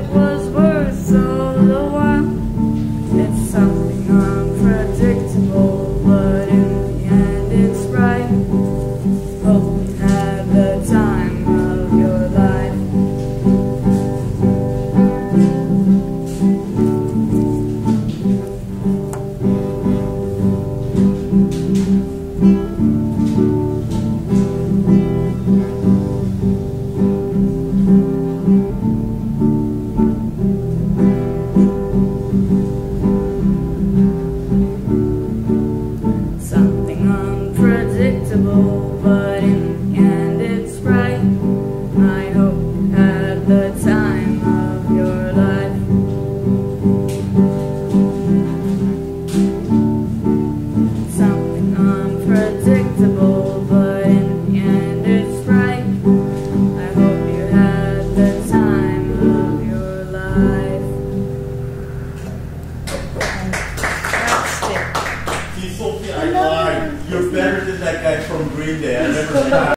it was. invincible, but in I lied. You're better than that guy from Green Day. I never lied.